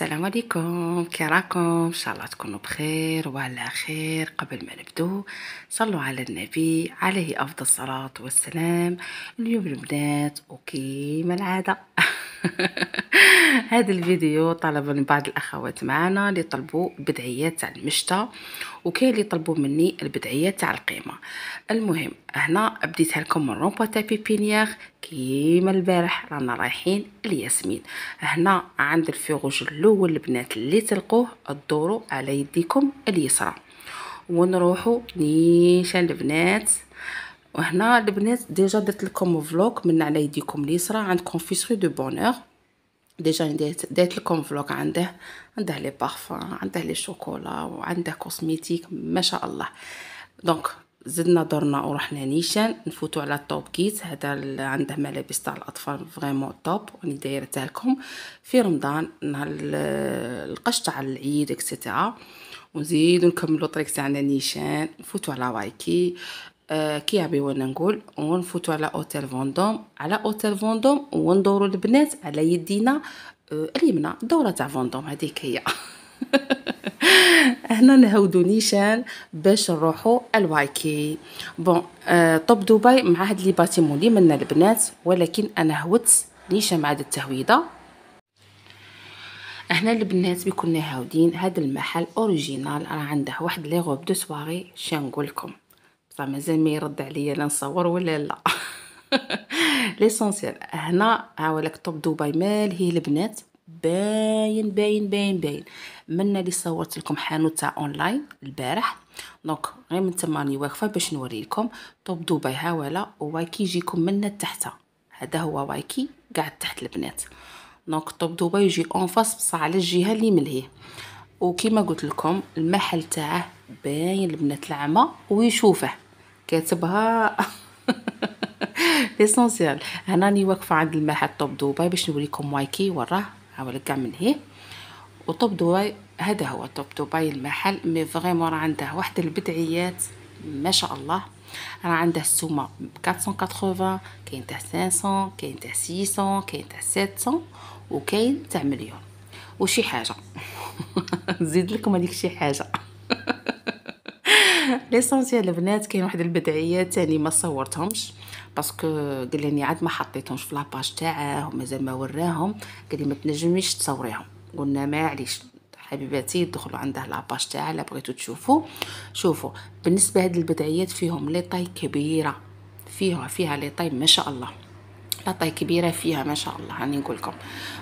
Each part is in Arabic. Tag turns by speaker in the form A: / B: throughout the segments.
A: السلام عليكم. كي راكم إن شاء الله تكونوا بخير وعلى خير قبل ما نبدو. صلوا على النبي عليه أفضل الصلاة والسلام. اليوم البنات وكيما العادة. هذا الفيديو طلب من بعض الأخوات معنا اللي طلبوا بدعيات تاع المشتى وكاين اللي طلبوا مني البدعيات تاع القيمة. المهم هنا بديتها لكم من رومبا تاع بيبينيير كيما البارح رانا رايحين الياسمين هنا عند ال feu rouge الأول البنات اللي تلقوه الدورو على يديكم اليسرى. ونروحوا نيشان البنات. وهنا البنات déjà درت لكم vlog من على يديكم اليسرى عند confiserie du bonheur déjà ديت ديت لكم vlog عنده عنده les parfums عنده les chocolats وعنده cosmétique ما شاء الله. donc زدنا درنا ورحنا نيشان. نفوتو على Top Kids هذا عنده ملابس تاع الأطفال vraiment top راني دايرتها لكم. في رمضان نهار القش تاع العيد et cetera ونزيدو نكملو طريق تاعنا نيشان. نفوتو على وايكي. آه كي وأنا نقول ونفوتو على hôtel Vendôme. على hôtel Vendôme وندورو البنات على يدينا آه اليمنى الدوره تاع Vendôme. هذيك هي. هنا نهودو نيشان باش نروحو الوايكي. bon آه Top Dubai مع هاد les bâtiments لي منا البنات ولكن أنا هوت نيشان مع هاد التهويدة. هنا البنات بيكون هاودين هذا المحل Original. راه عنده واحد les robes de soirée شنو مازال ما يرد عليا لا نصور ولا لا. l'essentiel هنا هاولك Top Dubai Mall هي البنات. باين باين باين باين. منا اللي صورت لكم حانوت تاع اونلاين البارح. donc غير من تما راني واقفة باش نوريكم Top Dubai ها ولا Waiki يجيكم منا تحت هذا هو Waiki قاعد تحت البنات. donc Top Dubai يجي en face بصح على الجهة اللي ملهيه وكيما قلت لكم المحل تاعه باين البنات العمى ويشوفه. كاتبها l'essentiel. هنا راني واقفة عند المحل Top Dubai باش نوريكم Waiki وراه هاولك كاع من هيه و Top Dubai هذا هو Top Dubai المحل mais vraiment راه عنده واحد البدعيات ما شاء الله. راه عنده السومة 480 كاين تاع 500 كاين تاع 600 كاين تاع 700 وكاين تاع مليون. وشي حاجة. نزيد لكم هذيك شي حاجة. l'essentiel البنات كاين واحد البدعيات تاني ما صورتهمش parce que قال لي عاد ما حطيتهمش في la page تاعه ومازال ما وراهم قال لي ما تنجميش تصوريهم قلنا معليش حبيباتي دخلوا عنده la page تاعه لا بغيتو تشوفوا شوفوا بالنسبة هاد البدعيات فيهم les tailles كبيرة. فيها فيها les tailles ما شاء الله. la taille كبيرة فيها ما شاء الله راني نقول لكم.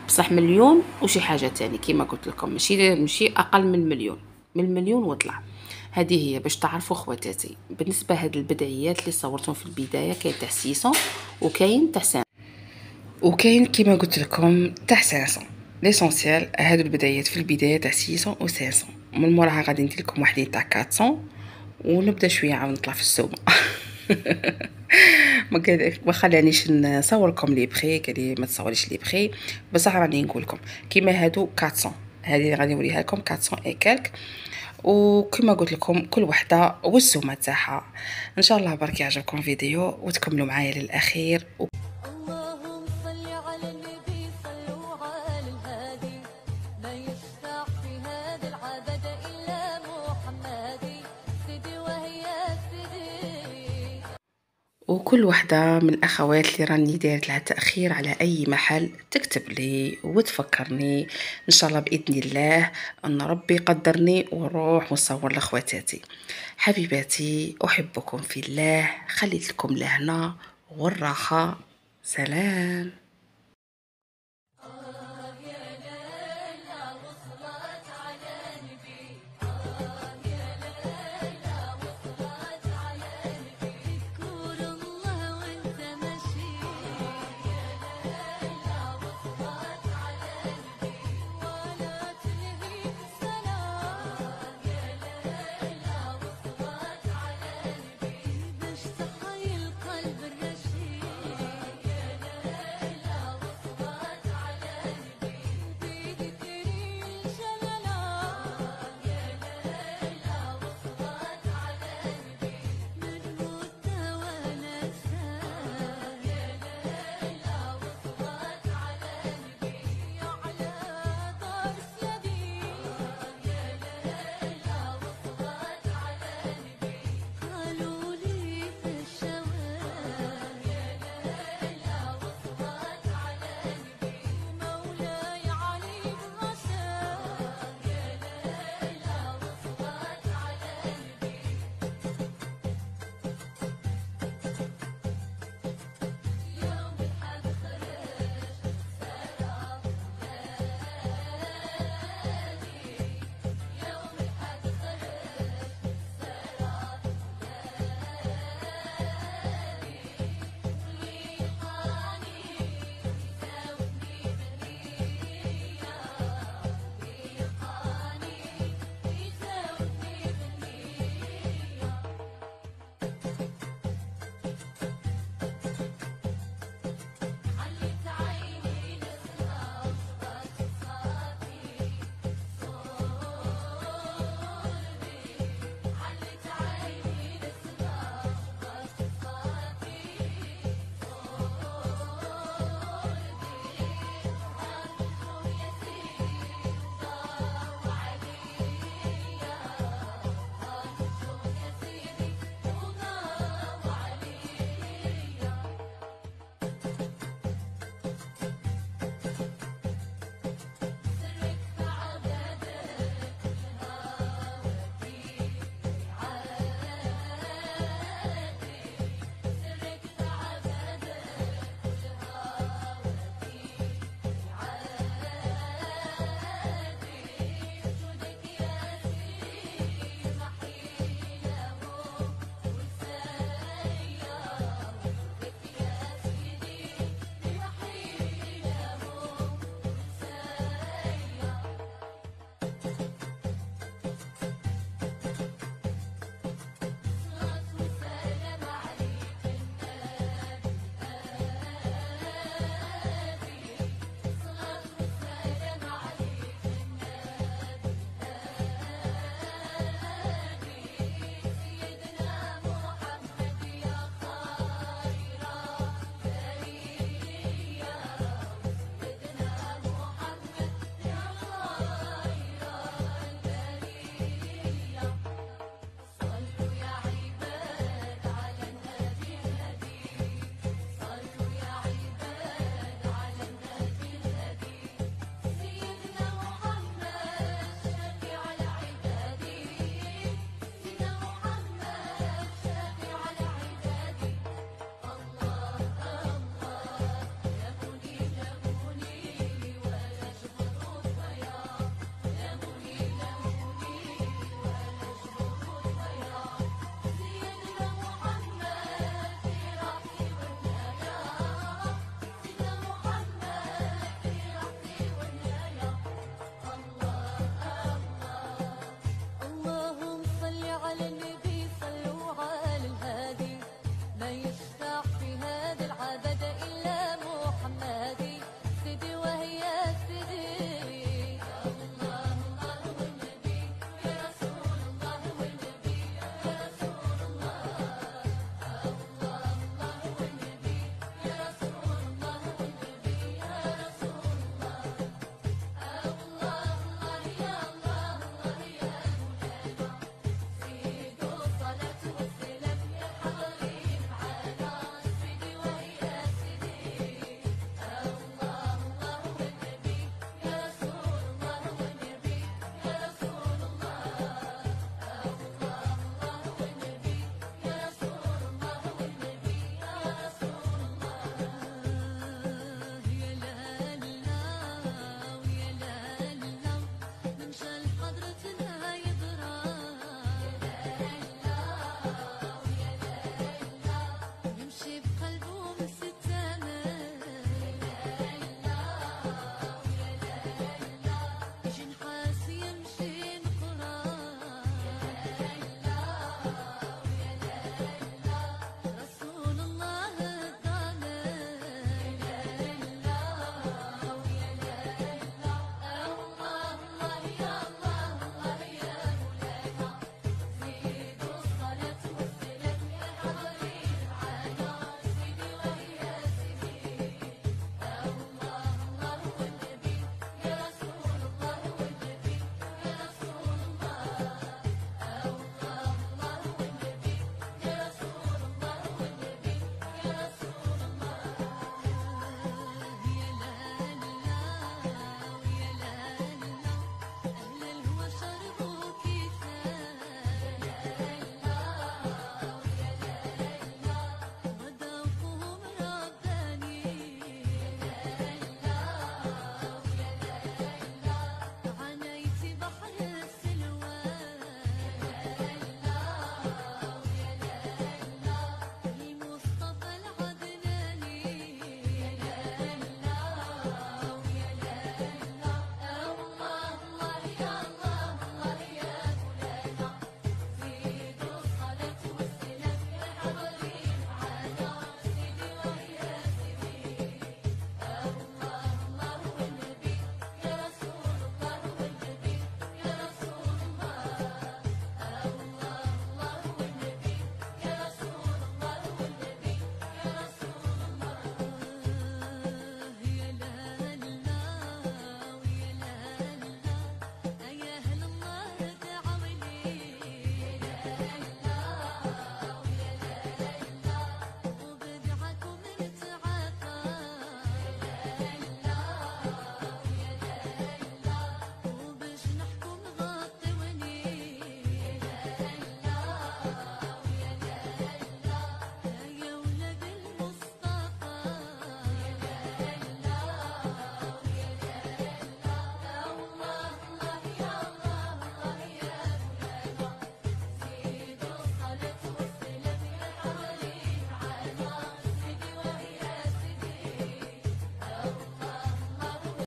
A: بصح مليون وشي حاجة تاني كيما قلت لكم. ماشي ماشي أقل من مليون. من المليون وطلع. هذه هي باش تعرفوا خواتاتي. بالنسبة هاد البدعيات اللي صورتهم في البداية كاين تاع 600 وكاين تاع 500 وكاين كيما قلت لكم تاع 500 ليسونسيال هادو البدايات في البداية تاع 600 و 500 من موراها غادي ندير لكم وحدين تاع 400 ونبدأ شوية عاود نطلع في السومه ما ما خلانيش نصور لكم لي بخي قال لي ما تصوريش لي بخي. بصح راني نقول لكم كيما هادو 400 هذه غادي نوريها لكم 400 اي كالك وكما قلت لكم كل وحدة والسومة تاعها. إن شاء الله برك يعجبكم فيديو وتكملوا معايا للأخير. وكل وحدة من الأخوات اللي راني دايرت لها تأخير على أي محل تكتب لي وتفكرني. إن شاء الله بإذن الله أن ربي يقدرني ونروح ونصور لأخواتاتي. حبيباتي أحبكم في الله خليت لكم لهنا والراحة. سلام.